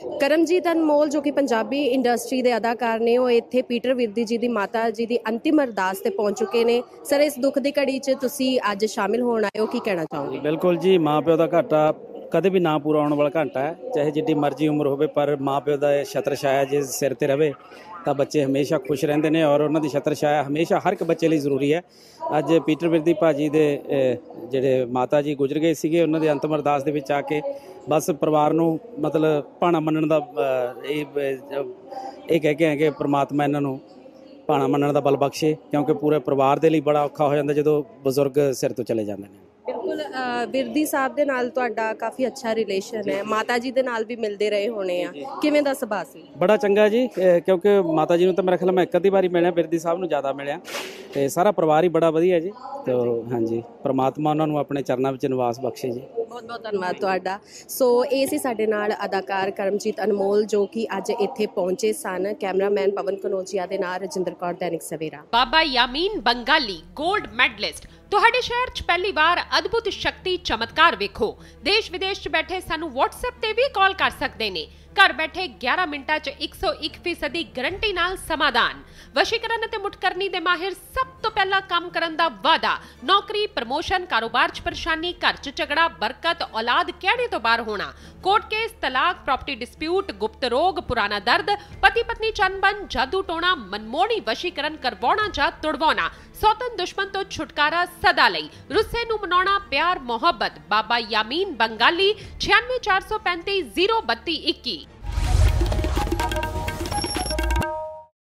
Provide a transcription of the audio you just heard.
ਕਰਮਜੀਤ ਅਨਮੋਲ, ਜੋ ਕਿ ਪੰਜਾਬੀ ਇੰਡਸਟਰੀ ਦੇ ਅਦਾਕਾਰ ਨੇ, ਉਹ ਇੱਥੇ ਪੀਟਰ ਵਿਰਦੀ ਜੀ ਦੀ ਮਾਤਾ ਜੀ ਦੀ ਅੰਤਿਮ ਅਰਦਾਸ ਤੇ ਪਹੁੰਚ ਚੁੱਕੇ ਨੇ। ਸਰ, ਇਸ ਦੁੱਖ ਦੀ ਘੜੀ 'ਚ ਤੁਸੀਂ ਅੱਜ ਸ਼ਾਮਿਲ ਹੋਣ ਆਏ ਹੋ, ਕੀ ਕਹਿਣਾ ਚਾਹੋਗੇ? ਬਿਲਕੁਲ ਜੀ, ਮਾਪਿਓ ਦਾ ਘਾਟਾ ਕਦੇ ਵੀ ਨਾ ਪੂਰਾ ਹੋਣ ਵਾਲਾ ਘਾਟਾ ਹੈ। ਚਾਹੇ ਜਿੱਡੀ ਮਰਜ਼ੀ ਉਮਰ ਹੋਵੇ, ਪਰ ਮਾਪਿਓ ਦਾ ਛਤਰ ਛਾਇਆ ਜੇ ਸਿਰ ਤੇ ਰਵੇ, ਤਾਂ ਬੱਚੇ ਹਮੇਸ਼ਾ ਖੁਸ਼ ਰਹਿੰਦੇ ਨੇ ਔਰ ਉਹਨਾਂ ਦੀ ਛਤਰ ਛਾਇਆ ਹਮੇਸ਼ਾ ਹਰ ਇੱਕ ਬੱਚੇ ਲਈ ਜ਼ਰੂਰੀ ਹੈ। ਅੱਜ ਪੀਟਰ ਵਿਰਦੀ ਭਾਜੀ ਦੇ ਜਿਹੜੇ ਮਾਤਾ ਜੀ ਗੁਜ਼ਰ ਗਏ ਸੀਗੇ, ਉਹਨਾਂ ਦੇ ਅੰਤਮ ਅਰਦਾਸ ਦੇ ਵਿੱਚ ਆ ਕੇ ਬਸ ਪਰਿਵਾਰ ਨੂੰ ਮਤਲਬ ਭਾਣਾ ਮੰਨਣ ਦਾ ਇਹ ਇਹ ਕਹਿ ਕੇ ਆਏ ਕਿ ਪ੍ਰਮਾਤਮਾ ਇਹਨਾਂ ਨੂੰ ਭਾਣਾ ਮੰਨਣ ਦਾ ਬਲ ਬਖਸ਼ੇ, ਕਿਉਂਕਿ ਪੂਰੇ ਪਰਿਵਾਰ ਦੇ ਲਈ ਬੜਾ ਔਖਾ ਹੋ ਜਾਂਦਾ ਜਦੋਂ ਬਜ਼ੁਰਗ ਸਿਰ ਤੋਂ ਚਲੇ ਜਾਂਦੇ ਨੇ। ਬਿਲਕੁਲ ਅ, ਵਿਰਦੀ ਸਾਹਿਬ ਦੇ ਨਾਲ ਤੁਹਾਡਾ ਕਾਫੀ ਅੱਛਾ ਰਿਲੇਸ਼ਨ ਹੈ। ਮਾਤਾ ਜੀ ਦੇ ਨਾਲ ਵੀ ਮਿਲਦੇ ਰਹੇ ਹੋਣੇ ਆ। ਕਿਵੇਂ ਦਾ ਸੁਭਾਅ ਸੀ? ਬੜਾ ਚੰਗਾ ਜੀ ਕਿਉਂਕਿ ਮਾਤਾ ਜੀ ਨੂੰ ਤਾਂ ਮੇਰੇ ਖਿਆਲ ਮੈਂ ਇੱਕ ਅੱਧੀ ਵਾਰੀ ਮਿਲਿਆ ਬਿਰਦੀ ਸਾਹਿਬ ਨੂੰ ਜ਼ਿਆਦਾ ਮਿਲਿਆ। ਤੇ ਸਾਰਾ ਪਰਿਵਾਰ ਹੀ ਬੜਾ ਵਧੀਆ ਜੀ। ਤੇ ਹਾਂਜੀ ਪ੍ਰਮਾਤਮਾ ਉਹਨਾਂ ਨੂੰ ਆਪਣੇ ਚਰਨਾਂ ਵਿੱਚ ਨਿਵਾਸ ਬਖਸ਼ੇ ਜੀ। ਬਹੁਤ ਬਹੁਤ ਧੰਨਵਾਦ ਤੁਹਾਡਾ। ਸੋ ਇਹ ਸੀ ਸਾਡੇ ਨਾਲ ਅਦਾਕਾਰ ਕਰਮਜੀਤ ਅਨਮੋਲ ਜੋ ਕਿ ਅੱਜ ਇੱਥੇ ਪਹੁੰਚੇ ਸਨ। ਕੈਮਰਾਮੈਨ ਪਵਨ ਕਨੋਜੀਆ ਦੇ ਨਾਲ ਰਜਿੰਦਰ ਕੌਰ ਦੈਨਿਕ ਸਵੇਰਾ। ਬਾਬਾ ਯਾਮੀਨ ਬੰਗਾਲੀ 골ਡ ਮੈਡਲਿਸਟ ਤੁਹਾਡੇ ਸ਼ਹਿਰ 'ਚ ਪਹਿਲੀ ਵਾਰ ਅਦਭੁਤ ਸ਼ਕਤੀ ਚਮਤਕਾਰ ਵੇਖੋ। ਦੇਸ਼ ਵਿਦੇਸ਼ 'ਚ ਬੈਠੇ ਸਾਨੂੰ WhatsApp ਤੇ ਵੀ ਕਾਲ ਕਰ ਸਕਦੇ ਨੇ। ਘਰ ਬੈਠੇ 11 ਮਿੰਟਾਂ 'ਚ 101% ਦੀ ਗਾਰੰਟੀ ਨਾਲ ਸਮਾਧਾਨ। ਵਸ਼ੀਕਰਨ ਅਤੇ ਮੁਠਕਰਨੀ ਦੇ ਮਾਹਿਰ ਸਭ ਤੋਂ ਪਹਿਲਾਂ ਕੰਮ ਕਰਨ ਦਾ ਵਾਅਦਾ। ਨੌਕਰੀ, ਪ੍ਰਮੋਸ਼ਨ, ਕਾਰੋਬਾਰ 'ਚ ਪਰੇਸ਼ਾਨੀ, ਘਰ 'ਚ ਝਗੜਾ, ਬਰਕਤ, ਔਲਾਦ ਕਿਹੜੇ ਤੋਂ ਬਾਹਰ ਹੋਣਾ? ਕੋਰਟ ਕੇਸ, ਤਲਾਕ, ਪ੍ਰਾਪਰਟੀ ਡਿਸਪਿਊਟ, ਗੁਪਤ ਰੋਗ, ਪੁਰਾਣਾ ਦਰਦ ਪਤੀ ਪਤਨੀ ਚੰਬਨ ਜਾਦੂ ਟੋਣਾ, ਮਨਮੋਹਣੀ ਵਸ਼ੀਕਰਨ ਕਰਵਾਉਣਾ ਜਾਂ ਤੁੜਵਾਉਣਾ? ਸੌਤਨ ਦੁਸ਼ਮਣ ਤੋਂ ਛੁਟਕਾਰਾ ਸਦਾ ਲਈ। ਰੁੱਸੇ ਨੂੰ ਮਨਾਉਣਾ ਪਿਆਰ, ਮੁਹੱਬਤ। ਬਾਬਾ ਯਾਮੀਨ ਬੰਗਾਲੀ 9645303221